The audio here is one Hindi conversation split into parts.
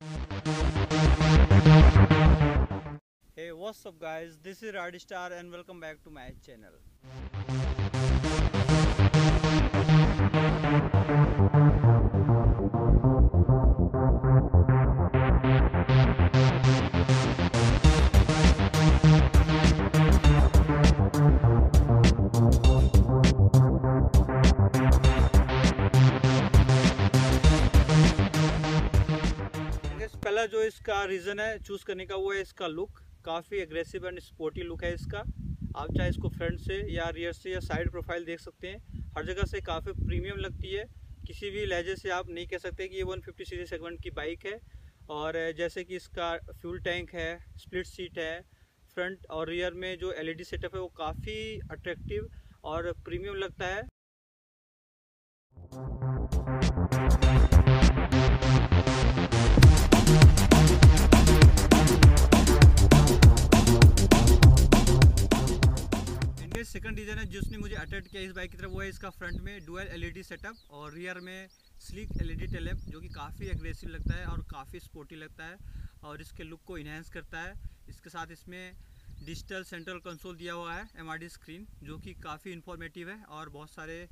Hey what's up guys? This is Radistar and welcome back to my channel इसका रीज़न है चूज़ करने का, वो है इसका लुक काफ़ी एग्रेसिव एंड स्पोर्टी लुक है इसका. आप चाहे इसको फ्रंट से या रियर से या साइड प्रोफ़ाइल देख सकते हैं. हर जगह से काफ़ी प्रीमियम लगती है. किसी भी लहजे से आप नहीं कह सकते कि ये 150 फिफ्टी सी सेगमेंट की बाइक है. और जैसे कि इसका फ्यूल टैंक है स्प्लिट सीट है फ्रंट और रियर में जो एलईडी सेटअप है वो काफ़ी अट्रैक्टिव और प्रीमियम लगता है. सेकंड डिज़ाइन है जिसने मुझे अट्रैक्ट किया इस बाइक की तरफ़, वो है इसका फ्रंट में डुअल एलईडी सेटअप और रियर में स्लिक एलईडी टेलैम्प जो कि काफ़ी एग्रेसिव लगता है और काफ़ी स्पोर्टी लगता है और इसके लुक को इन्हेंस करता है। इसके साथ इसमें डिजिटल सेंट्रल कंसोल दिया हुआ है एम स्क्रीन जो कि काफ़ी इन्फॉर्मेटिव है और बहुत सारे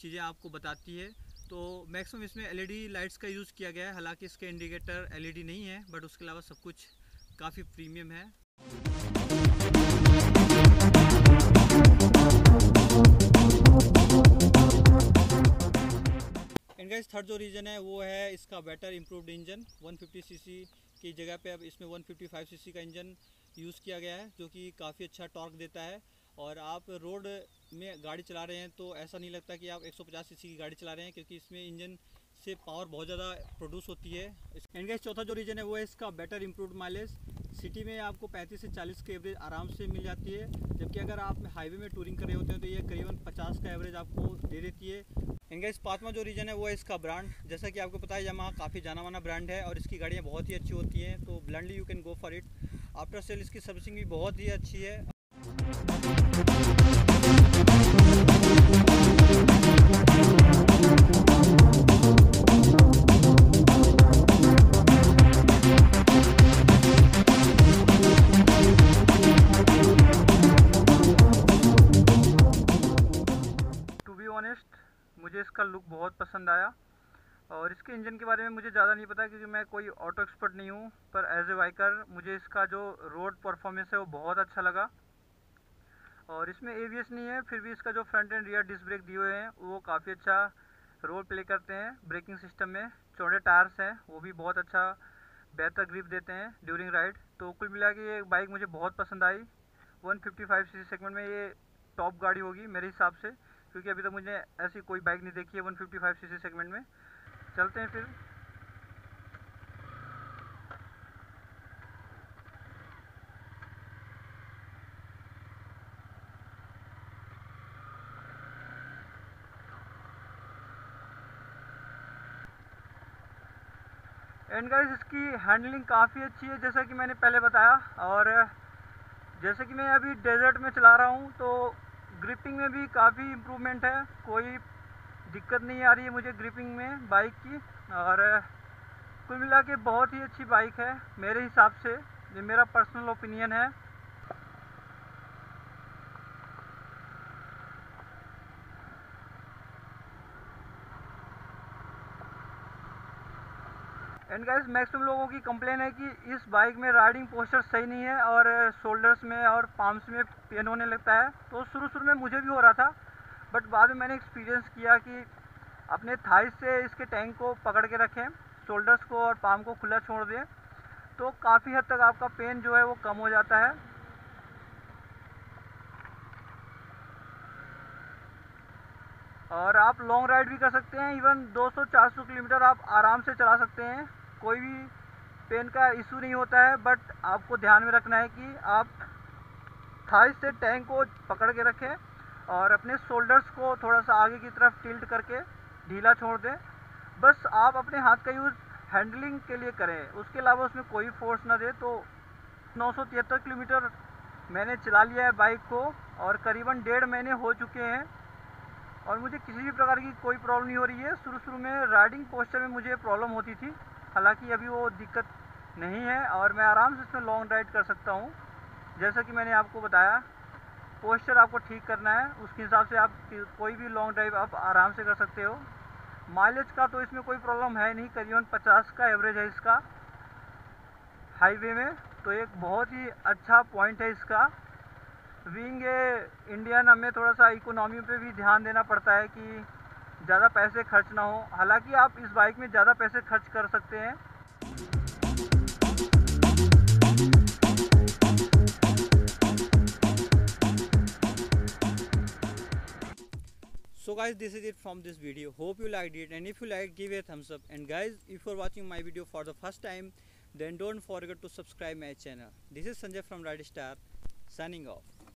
चीज़ें आपको बताती है। तो मैक्सिमम इसमें एलईडी लाइट्स का यूज़ किया गया है। हालाँकि इसके इंडिकेटर एलईडी नहीं है बट उसके अलावा सब कुछ काफ़ी प्रीमियम है। गाइस थर्ड जो रीज़न है, वो है इसका बेटर इम्प्रूवड इंजन 150 सीसी की जगह पे अब इसमें 155 सीसी का इंजन यूज़ किया गया है, जो कि काफ़ी अच्छा टॉर्क देता है। और आप रोड में गाड़ी चला रहे हैं तो ऐसा नहीं लगता कि आप 150 सीसी की गाड़ी चला रहे हैं, क्योंकि इसमें इंजन से पावर बहुत ज़्यादा प्रोड्यूस होती है। एंड गैस चौथा जो रीज़न है, वो है इसका बेटर इम्प्रूव माइलेज सिटी में आपको 35 से 40 की एवरेज आराम से मिल जाती है। जबकि अगर आप हाईवे में टूरिंग कर रहे होते हैं तो ये करीबन 50 का एवरेज आपको दे देती है। इनका इस पाँचवा जो रीजन है, वो है इसका ब्रांड जैसा कि आपको पता है यमा काफ़ी जाना माना ब्रांड है, और इसकी गाड़ियाँ बहुत ही अच्छी होती हैं तो blindly you can go for it after sale इसकी सर्विसिंग भी बहुत ही अच्छी है। मुझे इसका लुक बहुत पसंद आया। और इसके इंजन के बारे में मुझे ज़्यादा नहीं पता क्योंकि मैं कोई ऑटो एक्सपर्ट नहीं हूँ, पर एज ए बाइकर मुझे इसका जो रोड परफॉर्मेंस है वो बहुत अच्छा लगा। और इसमें ए नहीं है, फिर भी इसका जो front and rear disc brake दिए हुए हैं, वो काफ़ी अच्छा रोल प्ले करते हैं ब्रेकिंग सिस्टम में। चौड़े टायर्स हैं, वो भी बहुत अच्छा बेहतर ग्रिप देते हैं ड्यूरिंग राइड तो कुल मिला के ये बाइक मुझे बहुत पसंद आई। 155 सीसी सेगमेंट में ये टॉप गाड़ी होगी मेरे हिसाब से। क्योंकि अभी तक तो मुझे ऐसी कोई बाइक नहीं देखी है 155 सीसी सेगमेंट में। चलते हैं फिर। एंड गाइस इसकी हैंडलिंग काफ़ी अच्छी है, जैसा कि मैंने पहले बताया। और जैसे कि मैं अभी डेजर्ट में चला रहा हूँ तो ग्रिपिंग में भी काफ़ी इम्प्रूवमेंट है। कोई दिक्कत नहीं आ रही है मुझे ग्रिपिंग में बाइक की। और, कुल मिला के बहुत ही अच्छी बाइक है, मेरे हिसाब से। ये मेरा पर्सनल ओपिनियन है। एंड गाइस मैक्सिमम लोगों की कंप्लेन है कि इस बाइक में राइडिंग पोस्टर सही नहीं है और शोल्डर्स में और पाम्स में पेन होने लगता है। तो शुरू शुरू में मुझे भी हो रहा था बट बाद में मैंने एक्सपीरियंस किया कि अपने थाइस से इसके टैंक को पकड़ के रखें शोल्डर्स को और पाम को खुला छोड़ दें। तो काफ़ी हद तक आपका पेन जो है वो कम हो जाता है। और आप लॉन्ग राइड भी कर सकते हैं इवन 200-400 किलोमीटर आप आराम से चला सकते हैं। कोई भी पेन का इशू नहीं होता है बट आपको ध्यान में रखना है कि आप थाई से टैंक को पकड़ के रखें और अपने शोल्डर्स को थोड़ा सा आगे की तरफ़ टिल्ट करके ढीला छोड़ दें। बस आप अपने हाथ का यूज़ हैंडलिंग के लिए करें। उसके अलावा उसमें कोई फोर्स ना दे तो नौ सौ तिहत्तर किलोमीटर मैंने चला लिया है बाइक को और करीबन डेढ़ महीने हो चुके हैं। और मुझे किसी भी प्रकार की कोई प्रॉब्लम नहीं हो रही है। शुरू शुरू में राइडिंग पोस्चर में मुझे प्रॉब्लम होती थी। हालाँकि अभी वो दिक्कत नहीं है और मैं आराम से इसमें लॉन्ग राइड कर सकता हूँ। जैसा कि मैंने आपको बताया पोस्चर आपको ठीक करना है। उसके हिसाब से आप कोई भी लॉन्ग ड्राइव आप आराम से कर सकते हो। माइलेज का तो इसमें कोई प्रॉब्लम है नहीं। करीबन 50 का एवरेज है इसका। हाईवे में तो एक बहुत ही अच्छा पॉइंट है इसका। विंग इंडियन हमें थोड़ा सा इकोनॉमी पे भी ध्यान देना पड़ता है कि ज़्यादा पैसे खर्च ना हो हालाँकि आप इस बाइक में ज़्यादा पैसे खर्च कर सकते हैं so guys this is it from this video hope you liked it and if you liked give a thumbs up and guys if you're watching my video for the first time then don't forget to subscribe my channel this is sanjay from ride star signing off